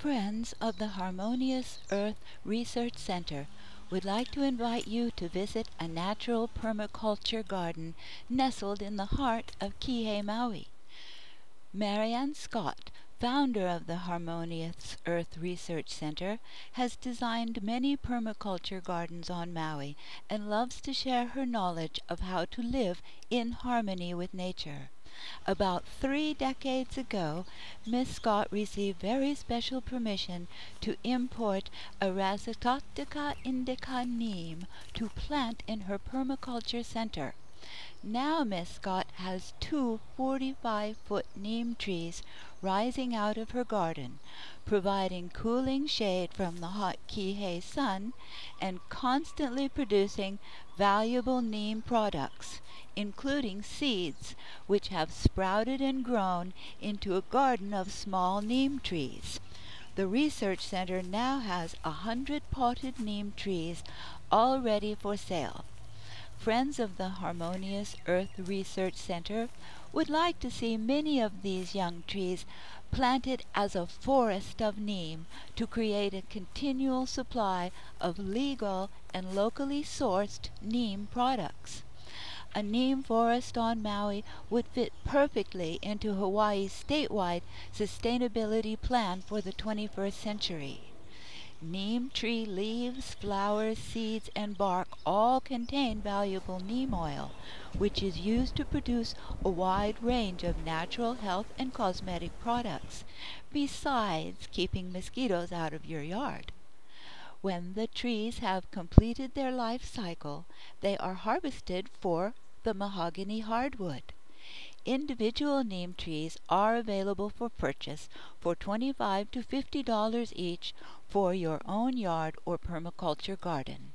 Friends of the Harmonious Earth Research Center would like to invite you to visit a natural permaculture garden nestled in the heart of Kihei, Maui. Marian Scott, founder of the Harmonious Earth Research Center, has designed many permaculture gardens on Maui and loves to share her knowledge of how to live in harmony with nature. About three decades ago, Miss Scott received very special permission to import Azadirachta indica neem to plant in her permaculture center. Now Miss Scott has two 45-foot neem trees rising out of her garden, providing cooling shade from the hot Kihei sun and constantly producing valuable neem products, including seeds which have sprouted and grown into a garden of small neem trees. The research center now has a hundred potted neem trees all ready for sale. Friends of the Harmonious Earth Research Center would like to see many of these young trees planted as a forest of neem to create a continual supply of legal and locally sourced neem products. A neem forest on Maui would fit perfectly into Hawaii's statewide sustainability plan for the 21st century. Neem tree leaves, flowers, seeds, and bark all contain valuable neem oil, which is used to produce a wide range of natural health and cosmetic products, besides keeping mosquitoes out of your yard. When the trees have completed their life cycle, they are harvested for the mahogany hardwood. Individual neem trees are available for purchase for 25 to $50 each for your own yard or permaculture garden.